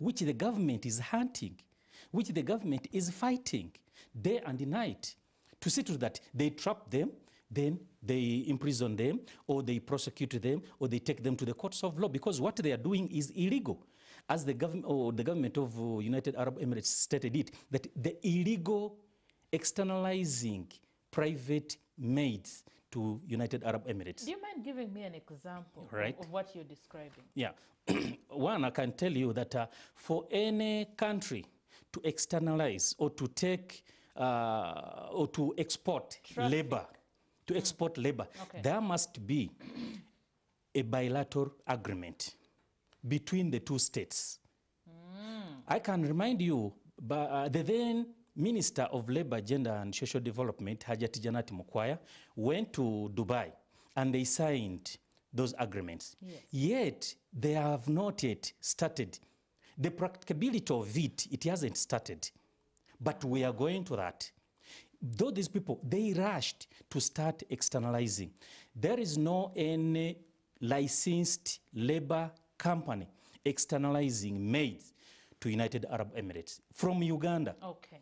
which the government is hunting, which the government is fighting day and night to see to that they trap them, then they imprison them, or they prosecute them, or they take them to the courts of law because what they are doing is illegal. As the government or the government of uh, United Arab Emirates stated it, that the illegal externalizing private maids to United Arab Emirates. Do you mind giving me an example of- Right. of what you're describing? Yeah. One, I can tell you that uh, for any country to externalize or to take uh, or to export Traffic. labor, to export labor, Okay. there must be a bilateral agreement between the two states. I can remind you, but, uh, the then Minister of Labour, Gender and Social Development, Hajat Janat Mukwaya, went to Dubai and they signed those agreements. Yes. Yet, they have not yet started. The practicability of it, it hasn't started. But we are going to that. Though these people, they rushed to start externalizing. There is no any licensed labor company externalizing maids to United Arab Emirates from Uganda Okay.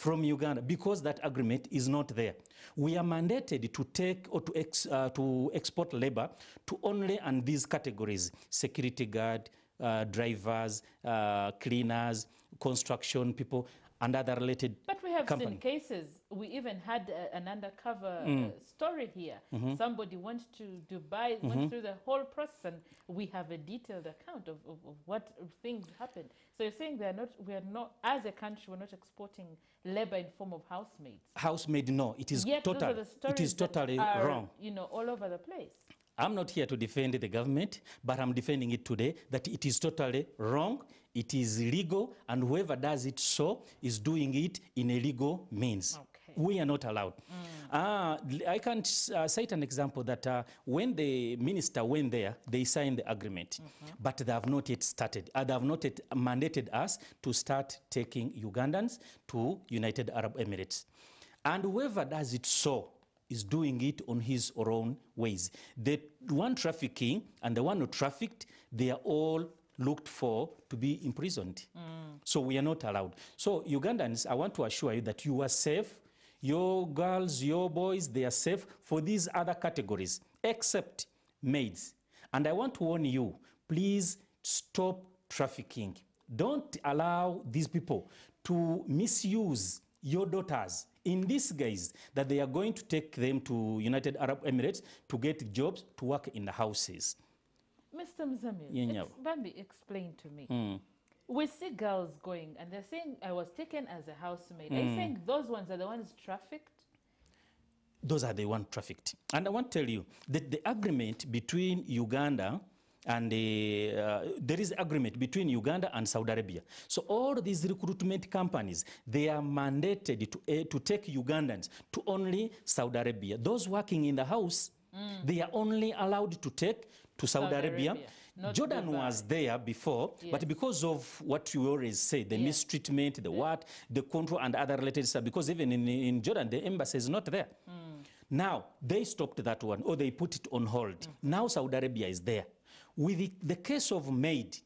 From Uganda because that agreement is not there. We are mandated to take or to, ex, uh, to export labor to only and these categories security guard, uh, drivers, uh, cleaners, construction people, and other related But we have company. seen cases. We even had uh, an undercover Mm. uh, story here. Mm-hmm. Somebody went to Dubai, went through the whole process, and we have a detailed account of, of, of what things happened. So you're saying we are not, we are not, as a country, we're not exporting labor in form of housemaids. Housemaid, no, it is Yet total. those are the stories It is totally are, wrong. You know, all over the place. I'm not here to defend the government, but I'm defending it today that it is totally wrong, it is illegal, and whoever does it so is doing it in a legal means. Okay. We are not allowed. Uh, I can uh, cite an example that uh, when the minister went there, they signed the agreement, but they have not yet started. Uh, they have not yet mandated us to start taking Ugandans to United Arab Emirates. And whoever does it so is doing it on his or own ways. The one trafficking and the one who trafficked, they are all looked for to be imprisoned. So we are not allowed. So Ugandans, I want to assure you that you are safe. Your girls, your boys, they are safe for these other categories, except maids. And I want to warn you, please stop trafficking. Don't allow these people to misuse your daughters in this guise that they are going to take them to United Arab Emirates to get jobs to work in the houses. Mr. Mzamil, ex- Bambi, explain to me. Hmm. We see girls going, and they're saying, I was taken as a housemaid. Are you saying those ones are the ones trafficked? Those are the ones trafficked. And I want to tell you that the agreement between Uganda and the, uh, there is agreement between Uganda and Saudi Arabia. So all these recruitment companies, they are mandated to, uh, to take Ugandans to only Saudi Arabia. Those working in the house, they are only allowed to take to Saudi, Saudi Arabia. Arabia, not Jordan Dubai. was there before, but because of what you always say, the Yeah. mistreatment, the what, the control, and other related stuff, because even in, in Jordan, the embassy is not there. Hmm. Now, they stopped that one, or they put it on hold. Hmm. Now, Saudi Arabia is there. With the, the case of maid,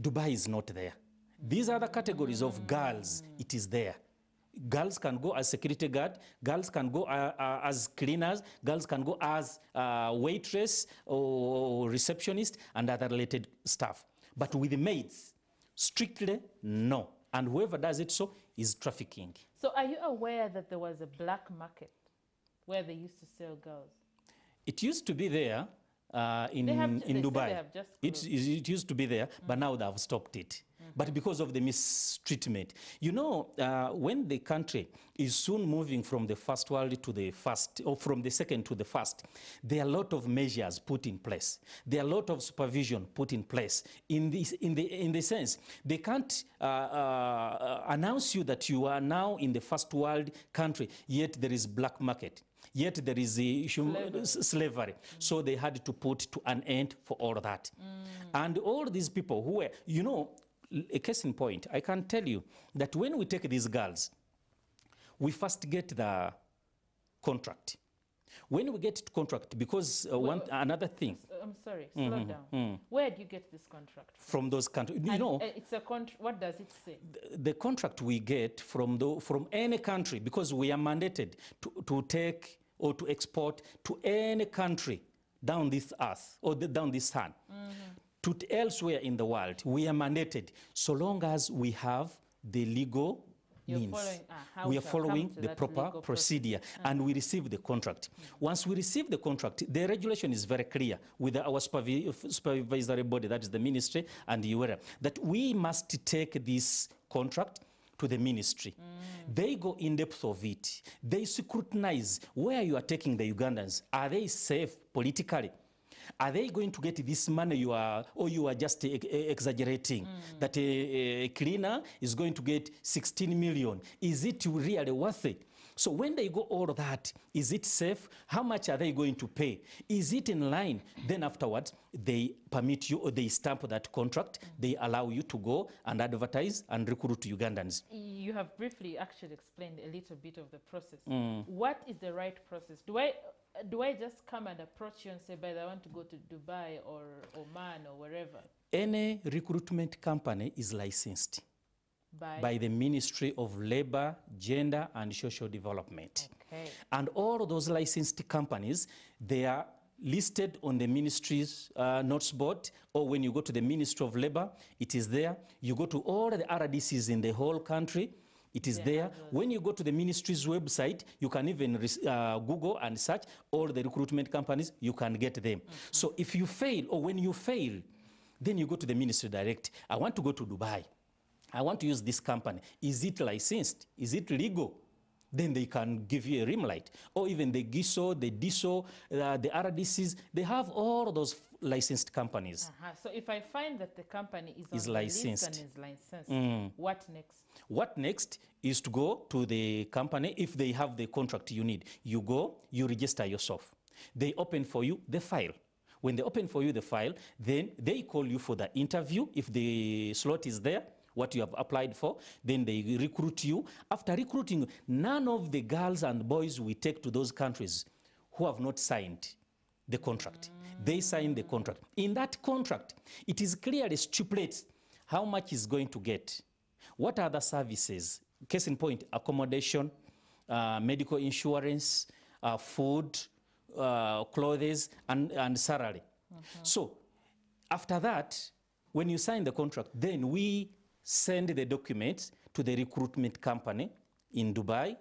Dubai is not there. These other categories of hmm. girls, it is there. Girls can go as security guard, girls can go uh, uh, as cleaners, girls can go as uh, waitress or receptionist and other related stuff. But with the maids, strictly no. And whoever does it so is trafficking. So are you aware that there was a black market where they used to sell girls? It used to be there uh, in, in Dubai. they have just it, it used to be there, but now they have stopped it. But because of the mistreatment. You know, uh, when the country is soon moving from the first world to the first, or from the second to the first, there are a lot of measures put in place. There are a lot of supervision put in place. In, this, in, the, in the sense, they can't uh, uh, announce you that you are now in the first world country, yet there is black market. Yet there is a hum- Slavery. slavery. So they had to put to an end for all that. And all these people who were, you know, a case in point, I can tell you that when we take these girls, we first get the contract. When we get to contract, because uh, one another thing I'm sorry, slow down. Where do you get this contract? from? from those countries, you And, know, uh, it's a contract. What does it say? the contract we get from the from any country because we are mandated to, to take or to export to any country down this earth or the, down this sun to elsewhere in the world we are mandated so long as we have the legal You're means. ah, we are following the proper procedure and we receive the contract. Once we receive the contract the regulation is very clear with our supervisory body that is the ministry and the URA that we must take this contract to the ministry. They go in depth of it. They scrutinize where you are taking the ugandans. Are they safe politically are they going to get this money you are or you are just e- exaggerating? Exaggerating that a, a cleaner is going to get 16 million. Is it really worth it? So when they go all that is it safe? How much are they going to pay? Is it in line? Then afterwards they permit you or they stamp that contract. They allow you to go and advertise and recruit ugandans. You have briefly actually explained a little bit of the process. Mm. What is the right process? Do I do I just come and approach you and say, "But I want to go to Dubai or Oman or wherever"? any recruitment company is licensed By, by the ministry of labor gender and social development okay, And all those licensed companies, they are listed on the ministry's uh, notes board, or when you go to the Ministry of Labor, it is there. You go to all the RDCs in the whole country, it is They there. When you go to the ministry's website, you can even uh, Google and search all the recruitment companies, you can get them. So if you fail, or when you fail, then you go to the ministry direct. I want to go to Dubai. I want to use this company. Is it licensed? Is it legal? Then they can give you a rim light. Or even the GISO, the DISO, uh, the RDCs, they have all those licensed companies. uh-huh. So if I find that the company is, Is on the list licensed. and is licensed, what next? What next is to go to the company if they have the contract you need. You go, you register yourself. They open for you the file. When they open for you the file, then they call you for the interview if the slot is there, what you have applied for. Then they recruit you. After recruiting, none of the girls and boys we take to those countries who have not signed the contract. They sign the contract. In that contract, it is clearly stipulates how much is going to get, what other services, case in point, accommodation, uh, medical insurance, uh, food, uh, clothes, and, and salary. So after that, when you sign the contract, then we send the documents to the recruitment company in Dubai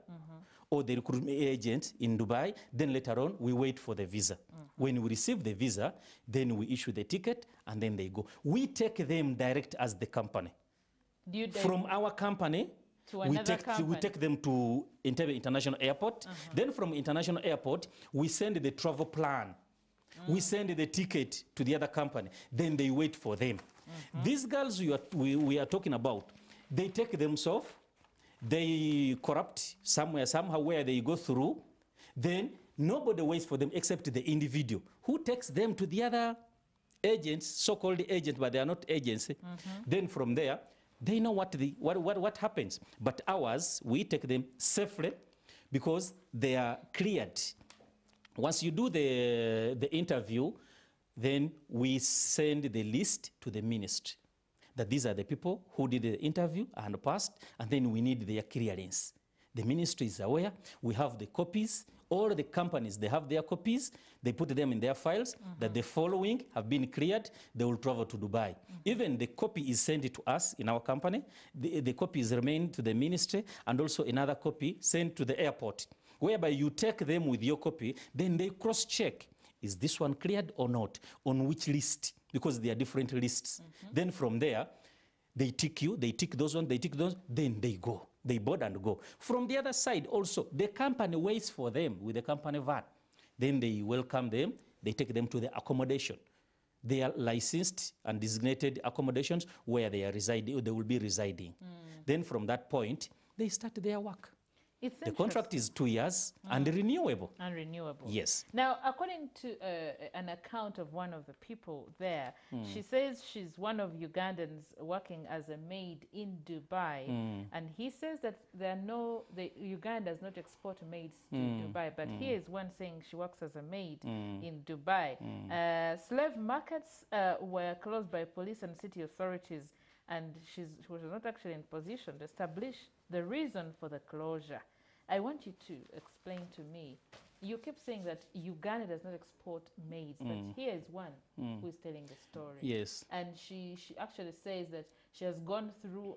or the recruitment agent in Dubai. Then later on, we wait for the visa. Mm-hmm. When we receive the visa, then we issue the ticket and then they go. We take them direct as the company. From our company, To we another take, we take them to Entebbe International Airport. Uh-huh. Then from International Airport, we send the travel plan. We mm. send the ticket to the other company. Then they wait for them. Mm-hmm. These girls we are, we, we are talking about, they take themselves, they corrupt somewhere, somehow, where they go through. Then nobody waits for them except the individual who takes them to the other agents, so-called agents, but they are not agents. Mm-hmm. Then from there, they know what, the, what, what, what happens. But ours, we take them safely because they are cleared. Once you do the, the interview, then we send the list to the ministry that these are the people who did the interview and passed, and then we need their clearance. The ministry is aware. We have the copies. All the companies, they have their copies. They put them in their files that the following have been cleared. They will travel to Dubai. Even the copy is sent to us in our company. The, the copy is remained to the ministry and also another copy sent to the airport, whereby you take them with your copy, then they cross-check. Is this one cleared or not? On which list? Because they are different lists. Mm-hmm. Then from there, they tick you, they tick those ones, they tick those, then they go. They board and go. From the other side, also, the company waits for them with the company van. Then they welcome them, they take them to the accommodation. They are licensed and designated accommodations where they are residing, they will be residing. Mm. Then from that point, they start their work. The contract is two years and renewable. unrenewable. Yes. Now, according to uh, an account of one of the people there, Hmm. she says she's one of Ugandans working as a maid in Dubai, Hmm. and he says that there are no the Uganda does not export maids to Hmm. Dubai, but here is one saying she works as a maid Hmm. in Dubai. Uh, slave markets uh, were closed by police and city authorities, and she's, she was not actually in position to establish the reason for the closure. I want you to explain to me. You keep saying that Uganda does not export maids, but mm. here is one mm. who is telling the story. Yes. And she, she actually says that she has gone through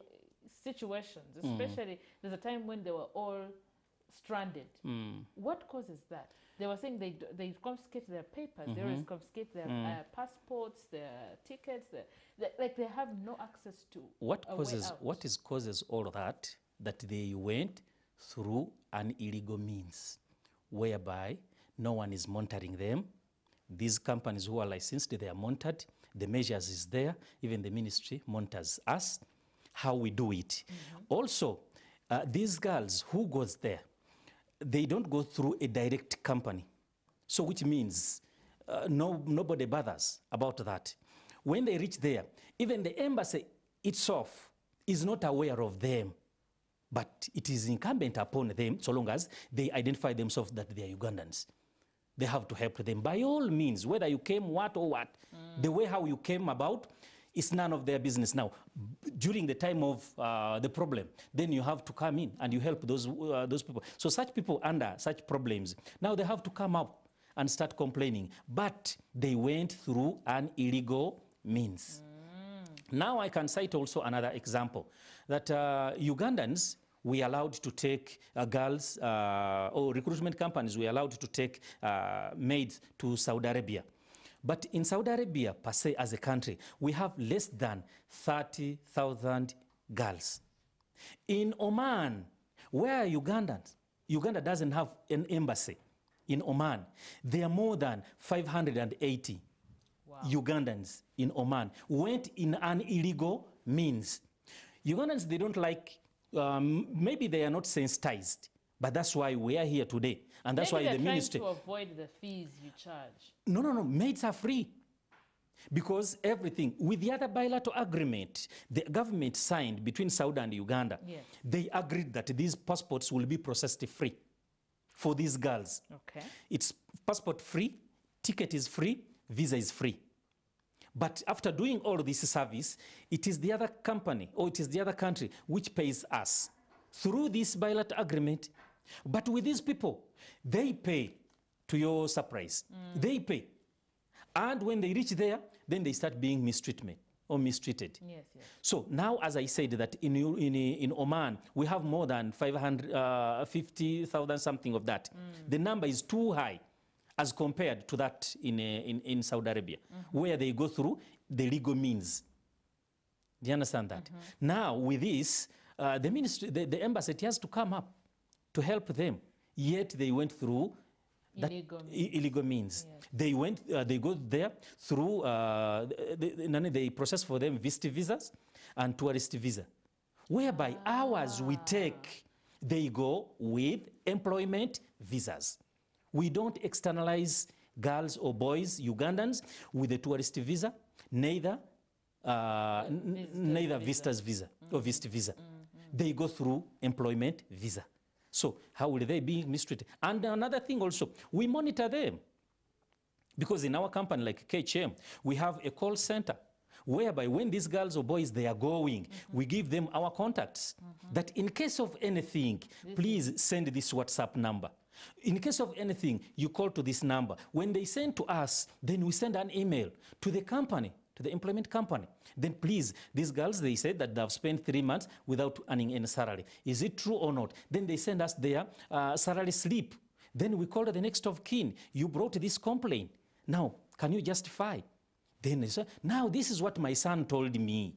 situations, mm. especially there's a time when they were all stranded. Mm. What causes that? They were saying they, d- they confiscate their papers, they always mm-hmm. confiscate their uh, passports, their tickets, their, they, like they have no access to What causes what is causes all that? That they went through an illegal means, whereby no one is monitoring them. These companies who are licensed, they are monitored. The measures is there. Even the ministry monitors us, how we do it. Also, uh, these girls who goes there, they don't go through a direct company. So which means uh, no, nobody bothers about that. When they reach there, even the embassy itself is not aware of them. But it is incumbent upon them, so long as they identify themselves that they are Ugandans. They have to help them by all means, whether you came what or what. The way how you came about is none of their business. Now, during the time of uh, the problem, then you have to come in and you help those, uh, those people. So such people under such problems, now they have to come up and start complaining. But they went through an illegal means. Now I can cite also another example that uh, Ugandans we allowed to take uh, girls uh, or recruitment companies we allowed to take uh, maids to Saudi Arabia. But in Saudi Arabia, per se, as a country, we have less than 30,000 girls. In Oman, where are Ugandans? Uganda doesn't have an embassy. In Oman, there are more than 580 Ugandans in Oman went in an illegal means. Ugandans, they don't like, um, maybe they are not sensitized, but that's why we are here today. And that's Maybe why the trying ministry. to avoid the fees you charge. No, no, no. Maids are free. Because everything, with the other bilateral agreement the government signed between Saudi and Uganda, Yes. they agreed that these passports will be processed free for these girls. Okay. It's passport free, ticket is free, visa is free. But after doing all this service, it is the other company or it is the other country which pays us through this bilateral agreement. But with these people, they pay to your surprise. Mm. They pay. And when they reach there, then they start being mistreatment or mistreated. Yes, yes. So now, as I said, that in, in, in Oman, we have more than 550,000 uh, something of that. Mm. The number is too high as compared to that in, uh, in, in Saudi Arabia, where they go through the legal means. Do you understand that? Now, with this, uh, the ministry, the, the embassy has to come up to help them. Yet they went through Illegal i- illegal means. They went, uh, they go there through, uh, the, the, they process for them visitor visas and tourist visa, whereby ours we take, they go with employment visas. We don't externalize girls or boys, Ugandans, with a tourist visa, neither, uh, n- n- Visitor's neither visa. visa or visitor visa. They go through employment visa. So how will they be mistreated? And another thing also, we monitor them. Because in our company, like KHM, we have a call center whereby when these girls or boys they are going, we give them our contacts. That in case of anything, please send this WhatsApp number. In case of anything, you call to this number. When they send to us, then we send an email to the company, to the employment company. Then please, these girls, they said that they've spent three months without earning any salary. Is it true or not? Then they send us their uh, salary slip. Then we call the next of kin. You brought this complaint. Now, can you justify? Then they say, now this is what my son told me.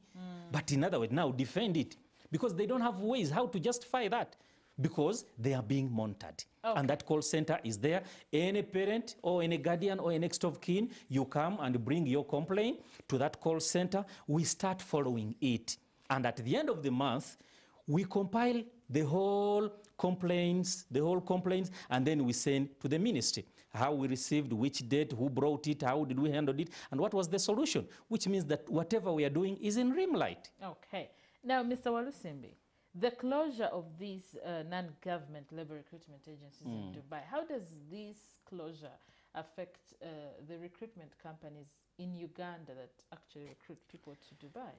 But in other words, now defend it. Because they don't have ways how to justify that. Because they are being monitored. And that call center is there. Any parent or any guardian or a next of kin, you come and bring your complaint to that call center. We start following it. And at the end of the month, We compile the whole complaints, the whole complaints, and then we send to the ministry how we received, which date, who brought it, how did we handle it, and what was the solution. Which means that whatever we are doing is in rim light. Okay. Now, Mr. Walusimbi, the closure of these uh, non-government labor recruitment agencies in Dubai, how does this closure affect uh, the recruitment companies in Uganda that actually recruit people to Dubai?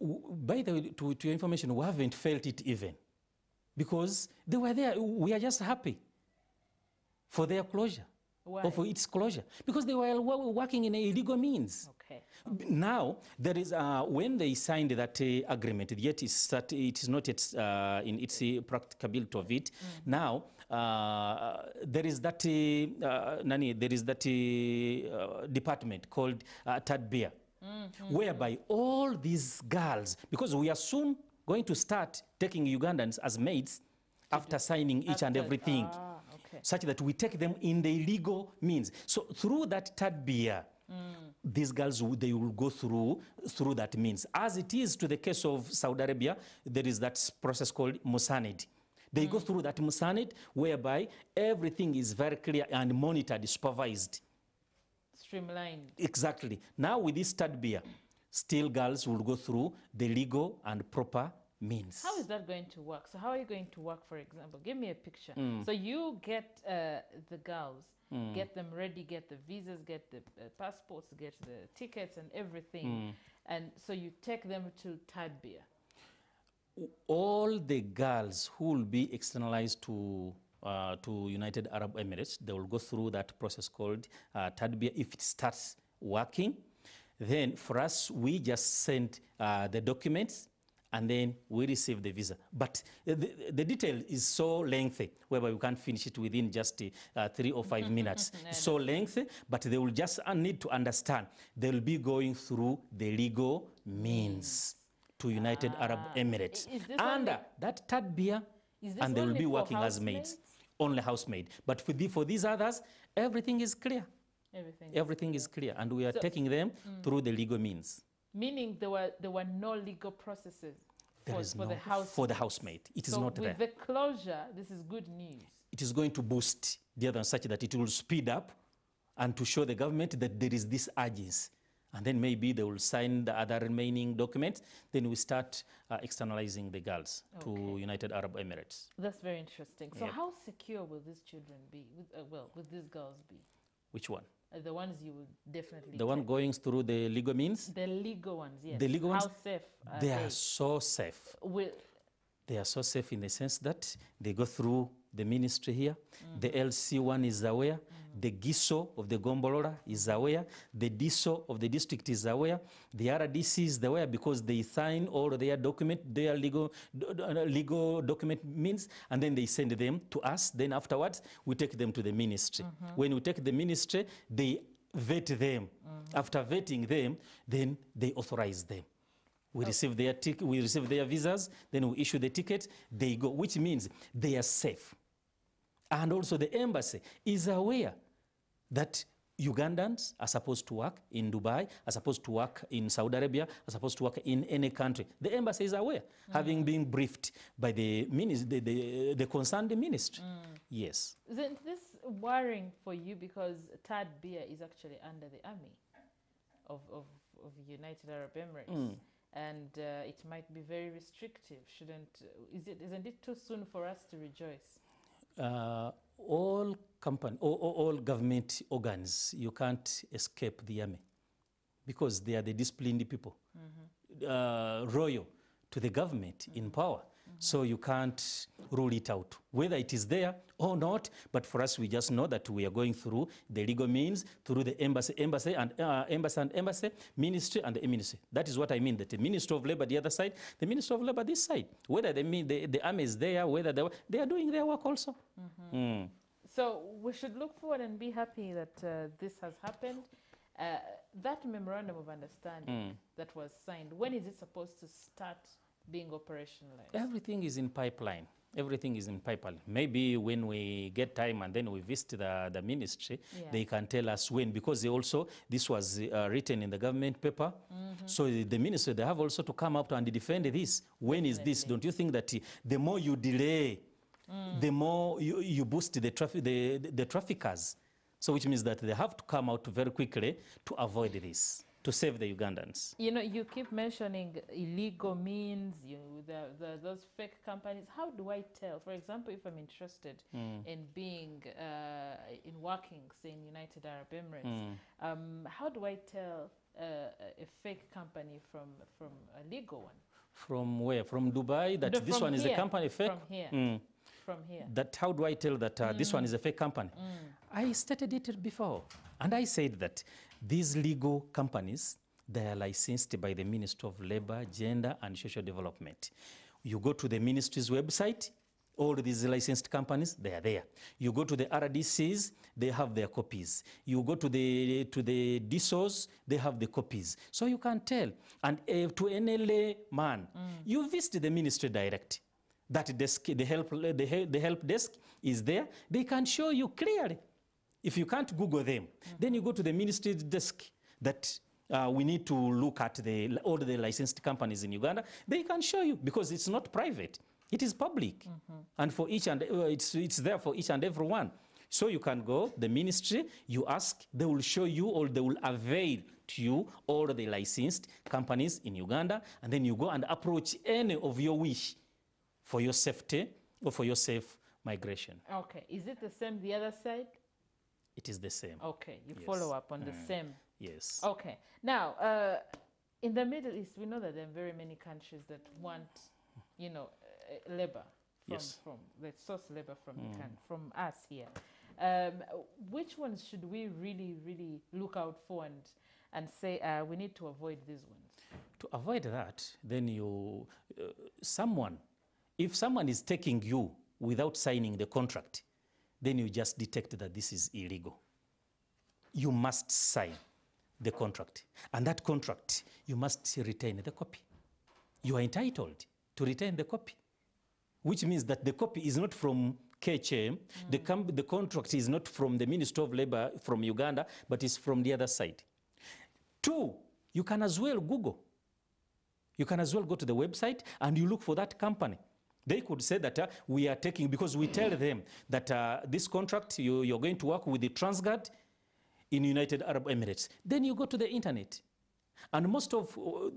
By the way, to, to your information, we haven't felt it even because they were there. We are just happy for their closure Why? or for its closure because they were wo- working in illegal means. Okay. Now, there is, uh, when they signed that uh, agreement, yet it's that it is not yet uh, in its uh, practicability of it. Now, uh, there is that, uh, Nani, there is that department called uh, Tadbir, whereby all these girls, because we are soon going to start taking Ugandans as maids after signing each and everything Ah, okay. such that we take them in the legal means. So through that Tadbir, mm. these girls they will go through through that means. As it is to the case of Saudi Arabia, there is that process called Musaned. They go mm. through that Musaned whereby everything is very clear and monitored, supervised. Streamlined. Exactly. Now with this Tadbir, still girls will go through the legal and proper means. How is that going to work? So how are you going to work, for example? Give me a picture. Mm. So you get uh, the girls, get them ready, get the visas, get the uh, passports, get the tickets and everything. Mm. And so you take them to Tadbir. all the girls who will be externalized to uh, to United Arab Emirates, they will go through that process called uh, Tadbir. If it starts working, then for us, we just send uh, the documents and then we receive the visa. But uh, the, the detail is so lengthy, whereby we can't finish it within just uh, three or five minutes. so lengthy, but they will just uh, need to understand they will be going through the legal means to United Arab Ah. Emirates. Is this Under only- that Tadbir, and they will be working as maids. Only housemaid. But for, the, for these others, everything is clear. Everything. Everything is clear. And we are So- taking them through the legal means. Meaning there were there were no legal processes for, for no the house. for the housemaid. It is so not with there. the closure, this is good news. It is going to boost the other such that it will speed up and to show the government that there is this urgency. And then maybe they will sign the other remaining documents. Then we start uh, externalizing the girls to United Arab Emirates. That's very interesting. So Yep. how secure will these children be? With, uh, well, with these girls be? Which one? The ones you will definitely The one going through the legal means? The legal ones, yes. The legal ones, How safe are they they? are so safe. Will, They are so safe in the sense that they go through the ministry here. The mm-hmm. LC one is aware. Mm-hmm. The GISO of the Gombolola is aware. The DISO of the district is aware. The RDC is aware because they sign all their document, their legal, uh, legal document means, and then they send them to us. Then afterwards, we take them to the ministry. Mm-hmm. When we take the ministry, they vet them. After vetting them, then they authorize them. We receive their we receive their visas, then we issue the ticket, they go, which means they are safe. And also the embassy is aware that Ugandans are supposed to work in Dubai, are supposed to work in Saudi Arabia, are supposed to work in any country. The embassy is aware, having been briefed by the, the, the, the concerned ministry. Yes. isn't this worrying for you because Tad Bia is actually under the army of, of, of United Arab Emirates? Mm. And uh, it might be very restrictive. Shouldn't is it? Isn't it too soon for us to rejoice? Uh, all company, all, all, government organs, you can't escape the army because they are the disciplined people, uh, royal to the government in power. So you can't rule it out, whether it is there or not. But for us, we just know that we are going through the legal means, through the embassy, embassy and uh, embassy and embassy, ministry and the ministry. That is what I mean. That the Minister of Labor the other side, the Minister of Labor this side. Whether they mean the, the army is there, whether they, they are doing their work also. Mm. So we should look forward and be happy that uh, this has happened. Uh, that memorandum of understanding that was signed, when is it supposed to start being operationalized? Everything is in pipeline. Everything is in pipeline. Maybe when we get time and then we visit the, the ministry, Yeah. they can tell us when, because they also, this was uh, written in the government paper. So the- ministry, they have also to come up and defend this. When is this? Don't you think that uh, the more you delay, the more you, you boost the, traffic, the, the, the traffickers? So which means that they have to come out very quickly to avoid this, to save the Ugandans. You know, you keep mentioning illegal means, you the, the, those fake companies. How do I tell? For example, if I'm interested in being uh, in working, say in United Arab Emirates, um, how do I tell uh, a fake company from from a legal one? From where? From Dubai? That No, this one is a company fake? From here, Mm. from here. that how do I tell that uh, this one is a fake company? I stated it before, and I said that these legal companies they are licensed by the Ministry of Labor, Gender and Social Development. You go to the ministry's website. All these licensed companies, they are there. You go to the RDCs, they have their copies. You go to the to the DSOs, they have the copies. So you can tell. And uh, to any layman, you visit the ministry direct that desk, the help, the, the help desk is there. They can show you clearly. If you can't Google them, then you go to the ministry desk that uh, we need to look at the, all the licensed companies in Uganda. They can show you because it's not private. It is public. And for each and uh, it's, it's there for each and every one. So you can go, the ministry, you ask, they will show you or they will avail to you all the licensed companies in Uganda. And then you go and approach any of your wish for your safety or for your safe migration. Okay, is it the same the other side? It is the same. Okay, you Yes. follow up on the same. Yes. Okay. Now, uh, in the Middle East, we know that there are very many countries that want, you know, uh, labor from, Yes. from the source labor from the coun- from us here. Um, which ones should we really, really look out for and and say uh, we need to avoid these ones? To avoid that, then you, uh, someone, if someone is taking you without signing the contract, then you just detect that this is illegal. You must sign the contract. And that contract, you must retain the copy. You are entitled to retain the copy, which means that the copy is not from KHM, the, com- the contract is not from the Minister of Labor from Uganda, but it's from the other side. Two, you can as well Google. You can as well go to the website and you look for that company. They could say that uh, we are taking, because we tell them that uh, this contract, you, you're going to work with the Transguard in United Arab Emirates. Then you go to the internet. And most of uh,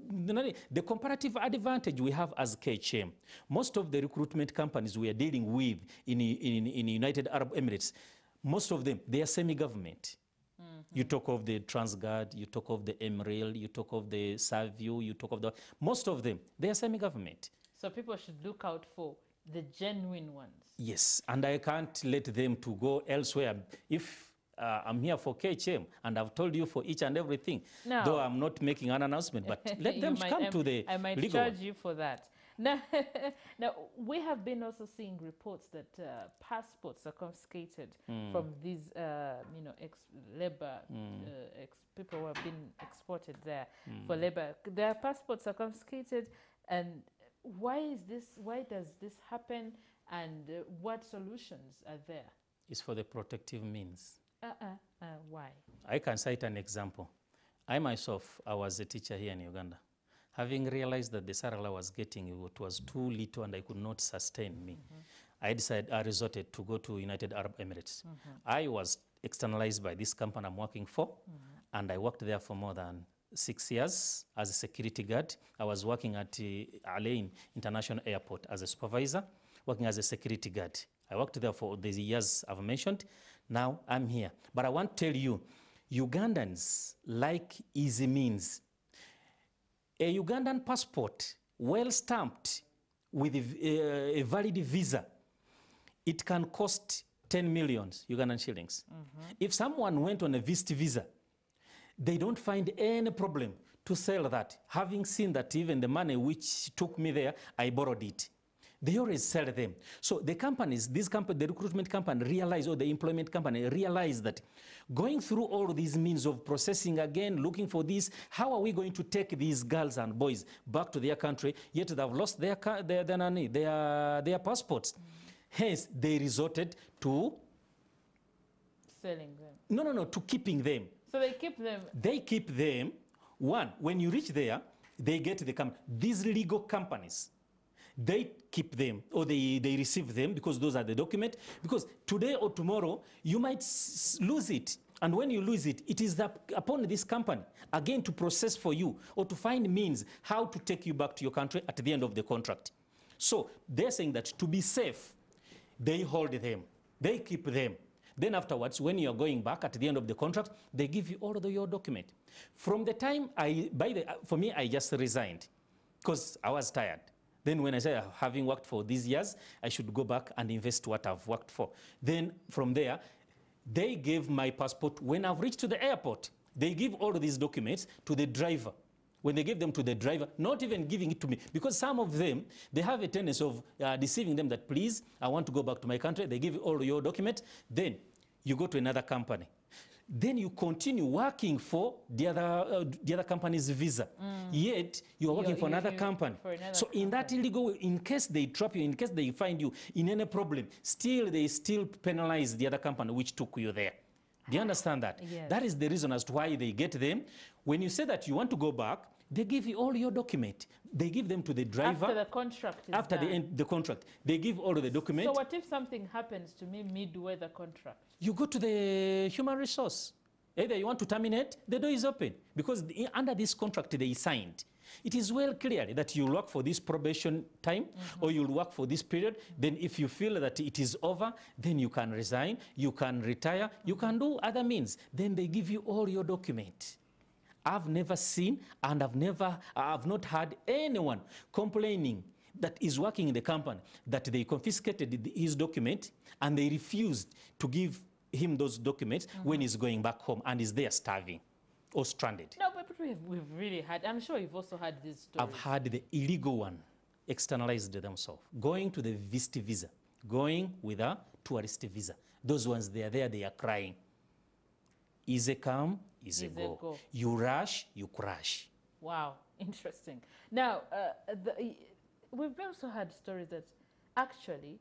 the comparative advantage we have as KHM, most of the recruitment companies we are dealing with in, in, in United Arab Emirates, most of them, they are semi-government. You talk of the Transguard, you talk of the Emrill, you talk of the Savio, you talk of the, most of them, they are semi-government. So people should look out for the genuine ones. Yes, and I can't let them to go elsewhere. If uh, I'm here for KHM and I've told you for each and everything, No. though I'm not making an announcement, but let them might- come I- to the I might legal charge you for that. Now, now we have been also seeing reports that uh, passports are confiscated Hmm. from these, uh, you know, ex- labor uh, ex- people who have been exported there Hmm. for labor. Their passports are confiscated, and why is this? Why does this happen? And uh, what solutions are there? It's for the protective means. Uh-uh, uh, why? I can cite an example. I myself, I was a teacher here in Uganda. Having realized that the salary I was getting it was too little and I could not sustain me, mm-hmm. I decided I resorted to go to United Arab Emirates. Mm-hmm. I was externalized by this company I'm working for, mm-hmm. and I worked there for more than six years as a security guard. I was working at uh, Al Ain International Airport as a supervisor, working as a security guard. I worked there for the years I've mentioned. Now I'm here. But I want to tell you, Ugandans like easy means. A Ugandan passport, well stamped with a valid visa, it can cost 10 millions Ugandan shillings. If someone went on a visit visa, they don't find any problem to sell that, having seen that even the money which took me there, I borrowed it. they always sell them. So the companies, this company, the recruitment company realize, or the employment company realize that going through all these means of processing again, looking for this, how are we going to take these girls and boys back to their country, yet they've lost their, their, their, their, their passports. Hence, they resorted to, Selling them. no, no, no, to keeping them. So they keep them. They keep them. One, when you reach there, they get the company. These legal companies, they keep them or they, they receive them because those are the document. Because today or tomorrow, you might lose it. And when you lose it, it is up, upon this company, again, to process for you or to find means how to take you back to your country at the end of the contract. So they're saying that to be safe, they hold them, they keep them. Then afterwards, when you are going back at the end of the contract, they give you all of your document. From the time I, by the, uh, for me, I just resigned because I was tired. Then when I said, uh, having worked for these years, I should go back and invest what I've worked for. Then from there, they gave my passport when I've reached to the airport. They give all these documents to the driver. When they give them to the driver, not even giving it to me, because some of them they have a tendency of uh, deceiving them that please, I want to go back to my country. They give all your documents, then you go to another company. Then you continue working for the other, uh, the other company's visa. Yet you are working You're- for you- another company. for another so in that illegal way, in case they trap you, in case they find you in any problem, still they still penalize the other company which took you there. Do you understand that? Yes. That is the reason as to why they get them. When you say that you want to go back, they give you all your document. They give them to the driver After the contract is after done. the end the contract. They give all of the document. So what if something happens to me midway the contract? you go to the human resource. Either you want to terminate, the door is open because the, under this contract they signed. It is well clear that you'll work for this probation time or you'll work for this period. Then, if you feel that it is over, then you can resign, you can retire, you can do other means. Then they give you all your document. I've never seen and I've never, I've not heard anyone complaining that is working in the company that they confiscated his document and they refused to give him those documents when mm-hmm. he's going back home and is there starving or stranded. No, but we've, we've really had. I'm sure you've also had these stories. I've had the illegal one externalized themselves, going to the visit visa, going with a tourist visa. Those ones, they are there, they are crying. Easy come, easy, Easy go. go. You rush, you crash. Wow, interesting. Now, uh, the, we've also had stories that actually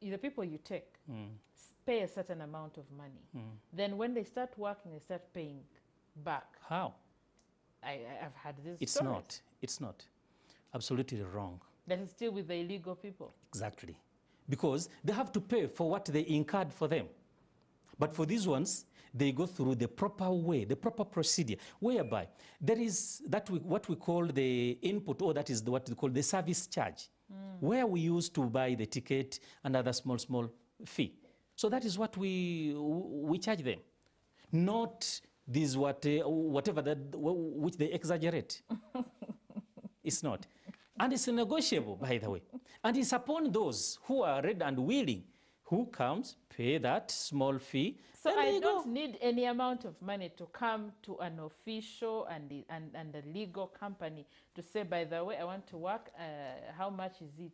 the people you take s- pay a certain amount of money. Then when they start working, they start paying back. How? I, I've had this. It's not. It's not. Absolutely wrong. That is still with the illegal people. Exactly. Because they have to pay for what they incurred for them. But for these ones, they go through the proper way, the proper procedure, whereby there is that we, what we call the input, or that is the, what we call the service charge, where we used to buy the ticket and other small, small fee. So that is what we, we charge them, not this what, uh, whatever that, which they exaggerate. It's not. And it's negotiable, by the way. And it's upon those who are ready and willing who comes, pay that small fee. So I don't go. need any amount of money to come to an official and, the, and, and a legal company to say, by the way, I want to work. Uh, how much is it?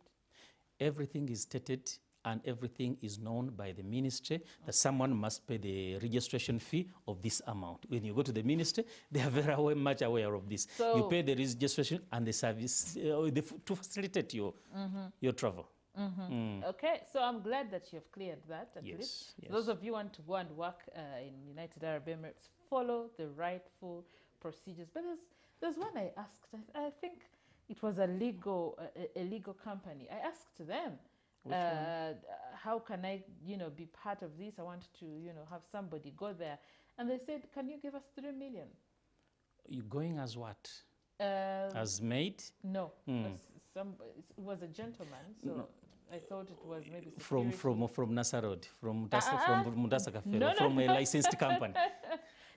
Everything is stated and everything is known by the ministry that someone must pay the registration fee of this amount. When you go to the ministry, they are very much aware of this. you pay the registration and the service uh, the, to facilitate your, your travel. Okay, so I'm glad that you've cleared that. At Yes, least. yes. Those of you want to go and work uh, in United Arab Emirates, follow the rightful procedures. But there's there's one I asked. I, I think it was a legal a, a legal company. I asked them. Uh, how can I, you know, be part of this? I want to, you know, have somebody go there, and they said, "Can you give us three million? You going as what? Uh, As maid? no, Hmm. s- some, it was a gentleman, so No. I thought it was maybe From security. from from Nasser Road, from Mudasa, Ah, ah, from Mudasa Cafe, no, no, from a licensed company.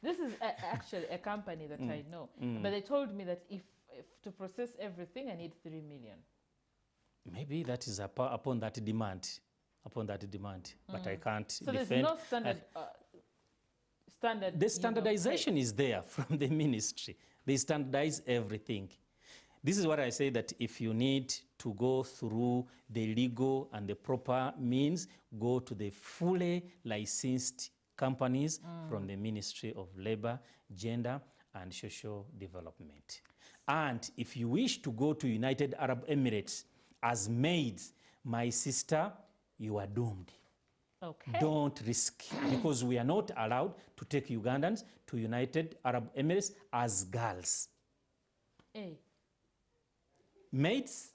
This is a, actually a company that Mm. I know, but they told me that if, if to process everything, I need three million. Maybe that is upo- upon that demand, upon that demand. But I can't So there's no standard. Uh, standard. the you know, standardization is there from the ministry. They standardize everything. This is what I say that if you need to go through the legal and the proper means, go to the fully licensed companies from the Ministry of Labor, Gender and Social Development. And if you wish to go to United Arab Emirates as maids, my sister, you are doomed. Okay. Don't risk because we are not allowed to take Ugandans to United Arab Emirates as girls. Eh, Maids,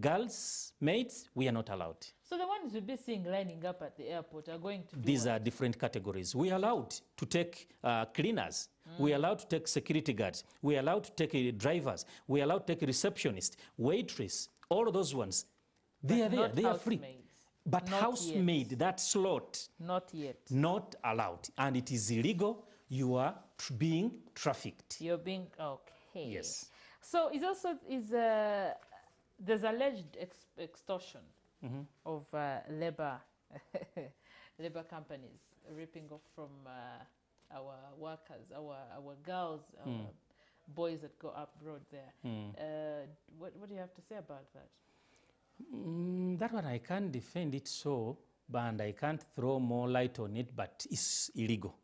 girls, maids, we are not allowed. So the ones you'll be seeing lining up at the airport are going to These what? are different categories. We are allowed to take uh, cleaners. We are allowed to take security guards. We are allowed to take uh, drivers. We are allowed to take receptionists, waitress, all of those ones. They are there. They are free. But Not housemaid, that slot, Not yet. not allowed. And it is illegal. You are tr- being trafficked. You're being okay. Yes. So it's also is uh, there's alleged ex- extortion Mm-hmm. of uh, labor labor companies ripping off from uh, our workers, our our girls, our Hmm. Boys that go abroad there. Uh, what what do you have to say about that? Mm, that one I can't defend it so, and I can't throw more light on it, but it's illegal.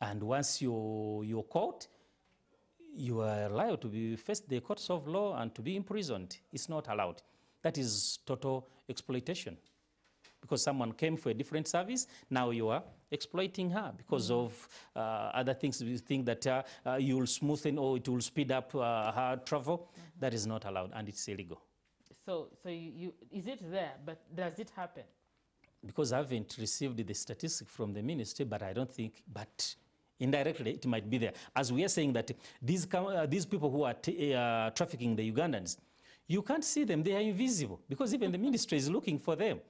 And once you, you're caught, you are liable to be face the courts of law and to be imprisoned. It's not allowed. That is total exploitation. Because someone came for a different service, now you are exploiting her because of uh, other things. You think that uh, uh, you will smoothen or it will speed up uh, her travel. That is not allowed and it's illegal. So so you, you is it there? But does it happen? because I haven't received the statistic from the ministry, but I don't think, but indirectly it might be there. As we are saying that these, uh, these people who are t- uh, trafficking the Ugandans, you can't see them, they are invisible because even the ministry is looking for them.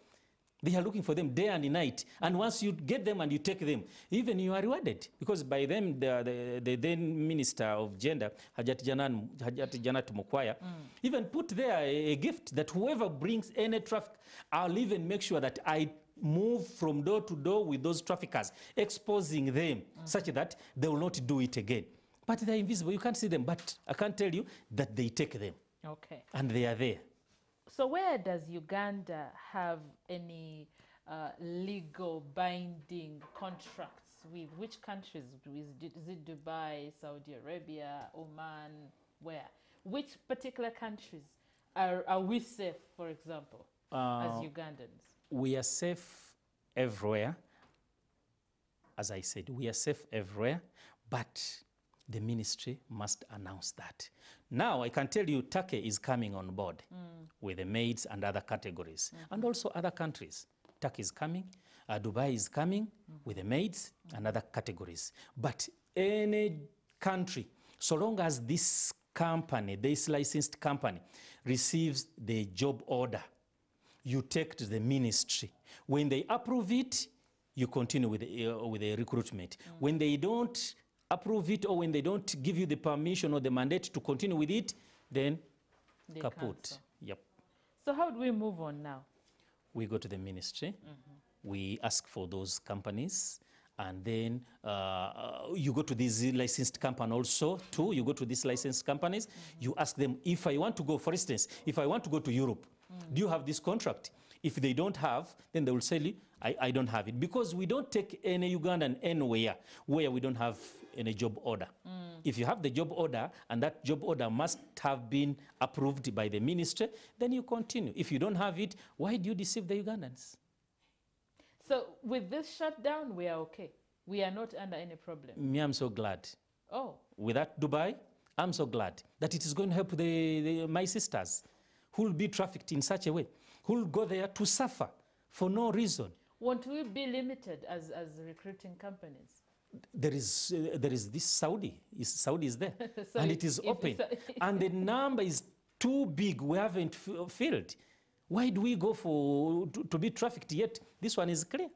They are looking for them day and night. And once you get them and you take them, even you are rewarded. Because by them, the, the, the then Minister of Gender, Hajat Janan, Hajat Janat Mukwaya, mm. even put there a, a gift that whoever brings any traffic, I'll even make sure that I move from door to door with those traffickers, exposing them mm. such that they will not do it again. But they're invisible. You can't see them. But I can tell you that they take them Okay. and they are there. So where does Uganda have any uh, legal binding contracts with which countries? Is it, Dubai, Saudi Arabia, Oman? Where? Which particular countries are, are we safe, for example, as Uh, Ugandans? we are safe everywhere. As I said, we are safe everywhere, but the ministry must announce that. Now, I can tell you, Turkey is coming on board with the maids and other categories, and also other countries. Turkey is coming, uh, Dubai is coming with the maids and other categories. But any country, so long as this company, this licensed company, receives the job order, you take to the ministry. When they approve it, you continue with the, uh, with the recruitment. When they don't approve it or when they don't give you the permission or the mandate to continue with it, then They kaput. cancel. Yep. So how do we move on now? We go to the ministry, mm-hmm. we ask for those companies, and then uh, you go to these licensed company also too. You go to these licensed companies, mm-hmm. you ask them if I want to go, for instance, if I want to go to Europe, mm. do you have this contract? If they don't have, then they will say, I, I don't have it. Because we don't take any Ugandan anywhere where we don't have any job order. Mm. If you have the job order and that job order must have been approved by the ministry, then you continue. If you don't have it, why do you deceive the Ugandans? So with this shutdown, we are okay. We are not under any problem. Me, I'm so glad. Oh, With that Dubai, I'm so glad that it is going to help the, the, my sisters who will be trafficked in such a way, who will go there to suffer for no reason. Won't we be limited as, as recruiting companies? There is, uh, there is this Saudi, is, Saudi is there, So and it is open. and the number is too big, we haven't filled. Why do we go for to, to be trafficked yet? This one is clear.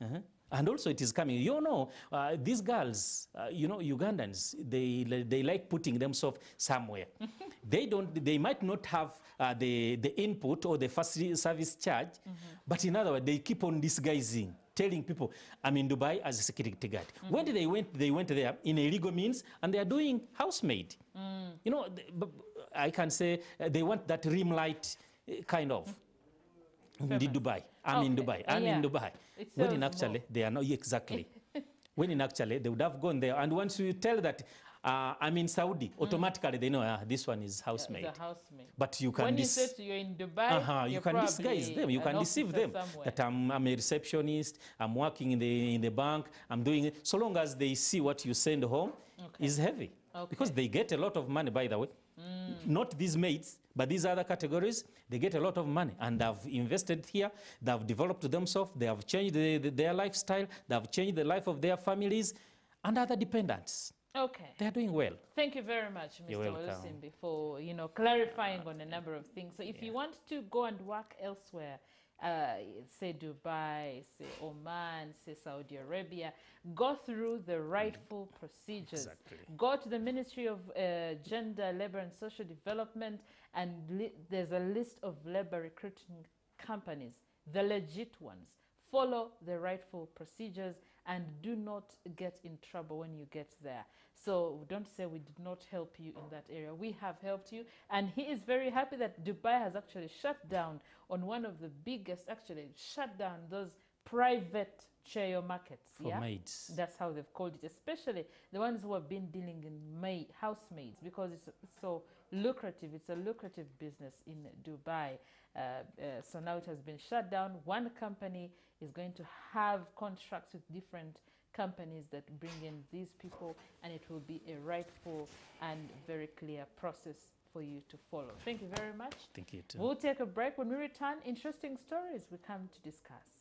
Uh-huh. And also it is coming. You know, uh, these girls, uh, you know, Ugandans, they, they like putting themselves somewhere. they don't, they might not have uh, the, the input or the first service charge, but in other words, they keep on disguising. telling people, I'm in Dubai as a security guard. When they went, they went there in illegal means and they are doing housemaid. You know, th- b- b- I can say uh, they want that rim light uh, kind of. In Dubai. I'm in Dubai. I'm yeah. in Dubai. It when sells in actually they are not exactly. when in actually they would have gone there, and once you tell that uh, I'm in Saudi, automatically they know ah, this one is housemaid. Housemaid. But you can when you say you're in Dubai, uh-huh, you can disguise them. You can deceive them somewhere. that I'm, I'm a receptionist. I'm working in the in the bank. I'm doing it. So long as they see what you send home is heavy, because they get a lot of money. By the way, Mm. not these mates, but these other categories. They get a lot of money, and they've invested here. They've developed themselves. They have changed the, the- their lifestyle. They have changed the life of their families and other dependents. Okay. They are doing well. Thank you very much, Mr. Olusimbi, for you know clarifying on a number of things. So if you want to go and work elsewhere, uh, say Dubai, say Oman, say Saudi Arabia, go through the rightful procedures. Exactly. Go to the Ministry of uh, Gender, Labor and Social Development, and there's a list of labor recruiting companies, the legit ones. Follow the rightful procedures and do not get in trouble when you get there. So don't say we did not help you in that area. We have helped you. And he is very happy that Dubai has actually shut down on one of the biggest, actually, shut down those private chair markets. For yeah? maids. That's how they've called it, especially the ones who have been dealing in maid, housemaids because it's so lucrative. It's a lucrative business in Dubai. Uh, uh, so now it has been shut down. One company is going to have contracts with different companies that bring in these people, and it will be a rightful and very clear process for you to follow. Thank you very much. Thank you too. We'll take a break. When we return, interesting stories we come to discuss.